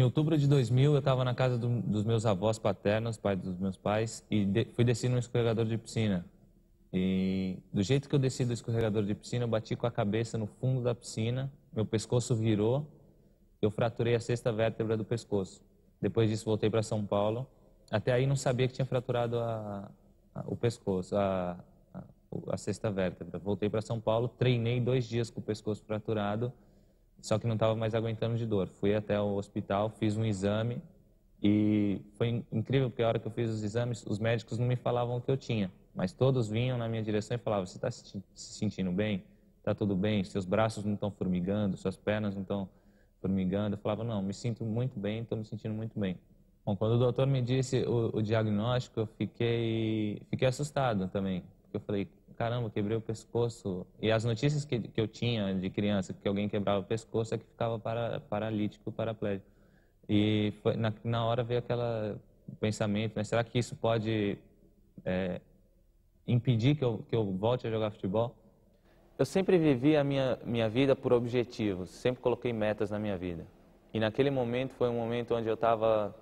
Em outubro de 2000, eu estava na casa do, dos meus avós paternos, pai dos meus pais, e de, fui descer num escorregador de piscina. E do jeito que eu desci do escorregador de piscina, eu bati com a cabeça no fundo da piscina, meu pescoço virou, eu fraturei a sexta vértebra do pescoço. Depois disso, voltei para São Paulo. Até aí, não sabia que tinha fraturado a, a, o pescoço, a, a sexta vértebra. Voltei para São Paulo, treinei dois dias com o pescoço fraturado, só que não estava mais aguentando de dor. Fui até o hospital, fiz um exame e foi incrível porque a hora que eu fiz os exames, os médicos não me falavam o que eu tinha, mas todos vinham na minha direção e falavam: "Você está se sentindo bem? Está tudo bem? Seus braços não estão formigando? Suas pernas não estão formigando?" Eu falava: "Não, me sinto muito bem, estou me sentindo muito bem." Bom, quando o doutor me disse o, o diagnóstico, eu fiquei fiquei assustado também, porque eu falei: caramba, quebrei o pescoço. E as notícias que, que eu tinha de criança, que alguém quebrava o pescoço, é que ficava para, paralítico, paraplégico. E foi, na, na hora veio aquele pensamento, né? será que isso pode é, impedir que eu, que eu volte a jogar futebol? Eu sempre vivi a minha, minha vida por objetivos, sempre coloquei metas na minha vida. E naquele momento foi um momento onde eu estava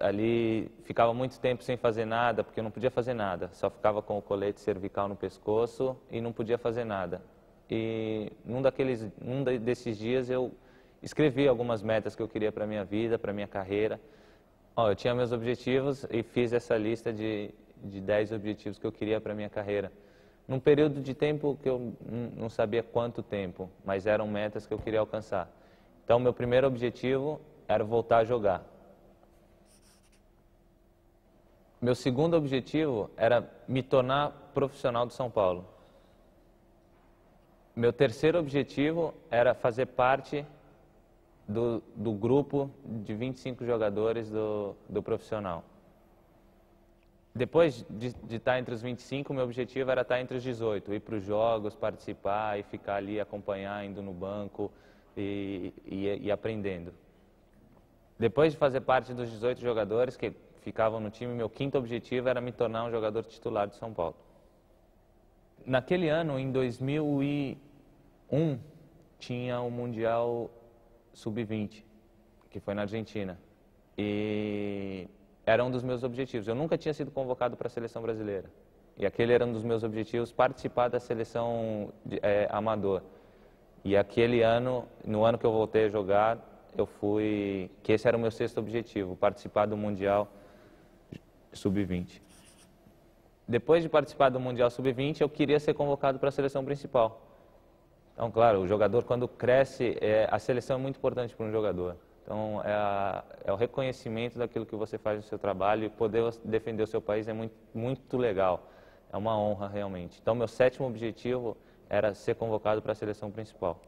ali ficava muito tempo sem fazer nada, porque eu não podia fazer nada. Só ficava com o colete cervical no pescoço e não podia fazer nada. E num daqueles, num desses dias eu escrevi algumas metas que eu queria para minha vida, para minha carreira. Ó, eu tinha meus objetivos e fiz essa lista de de 10 objetivos que eu queria para minha carreira. Num período de tempo que eu não sabia quanto tempo, mas eram metas que eu queria alcançar. Então, meu primeiro objetivo era voltar a jogar. Meu segundo objetivo era me tornar profissional do São Paulo. Meu terceiro objetivo era fazer parte do, do grupo de 25 jogadores do, do profissional. Depois de, de estar entre os 25, meu objetivo era estar entre os 18, ir para os jogos, participar e ficar ali, acompanhar, indo no banco e, e, e aprendendo. Depois de fazer parte dos 18 jogadores, que ficavam no time, meu quinto objetivo era me tornar um jogador titular de São Paulo. Naquele ano, em 2001, tinha o Mundial Sub-20, que foi na Argentina. E era um dos meus objetivos. Eu nunca tinha sido convocado para a seleção brasileira. E aquele era um dos meus objetivos, participar da seleção é, amador. E aquele ano, no ano que eu voltei a jogar, eu fui, que esse era o meu sexto objetivo, participar do Mundial Sub-20. Depois de participar do Mundial Sub-20, eu queria ser convocado para a seleção principal. Então, claro, o jogador quando cresce, é, a seleção é muito importante para um jogador. Então, é, a, é, o reconhecimento daquilo que você faz no seu trabalho e poder defender o seu país é muito, muito legal. É uma honra, realmente. Então, meu sétimo objetivo era ser convocado para a seleção principal.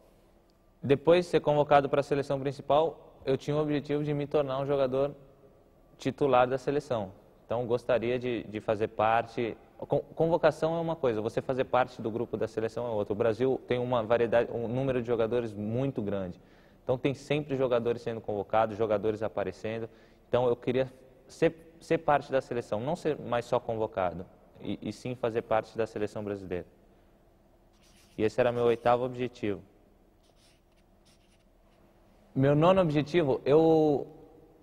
Depois de ser convocado para a seleção principal, eu tinha o objetivo de me tornar um jogador titular da seleção. Então, gostaria de, de fazer parte. Convocação é uma coisa, você fazer parte do grupo da seleção é outra. O Brasil tem uma variedade, um número de jogadores muito grande. Então, tem sempre jogadores sendo convocados, jogadores aparecendo. Então, eu queria ser, ser parte da seleção, não ser mais só convocado, e, e sim fazer parte da seleção brasileira. E esse era meu oitavo objetivo. Meu nono objetivo, eu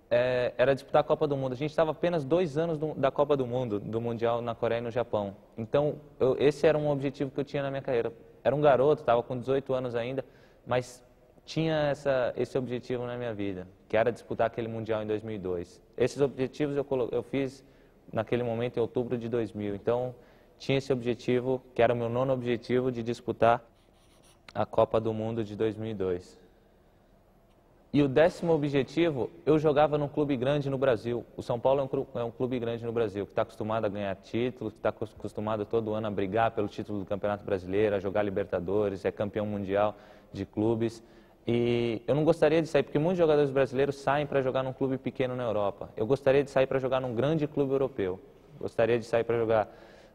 é, era disputar a Copa do Mundo. A gente estava apenas dois anos do, da Copa do Mundo, do Mundial na Coreia e no Japão. Então, eu, esse era um objetivo que eu tinha na minha carreira. Era um garoto, estava com 18 anos ainda, mas tinha essa, esse objetivo na minha vida, que era disputar aquele Mundial em 2002. Esses objetivos eu, eu fiz naquele momento em outubro de 2000. Então, tinha esse objetivo, que era o meu nono objetivo, de disputar a Copa do Mundo de 2002. E o décimo objetivo, eu jogava num clube grande no Brasil. O São Paulo é um, clube é grande no Brasil, que está acostumado a ganhar títulos, que está acostumado todo ano a brigar pelo título do Campeonato Brasileiro, a jogar Libertadores, é campeão mundial de clubes. E eu não gostaria de sair, porque muitos jogadores brasileiros saem para jogar num clube pequeno na Europa. Eu gostaria de sair para jogar num grande clube europeu. Gostaria de sair para jogar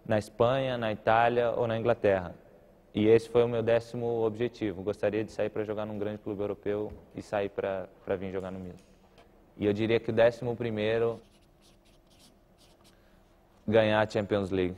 na Espanha, na Itália ou na Inglaterra. E esse foi o meu décimo objetivo. Gostaria de sair para jogar num grande clube europeu e sair para vir jogar no Milan. E eu diria que o décimo primeiro, ganhar a Champions League.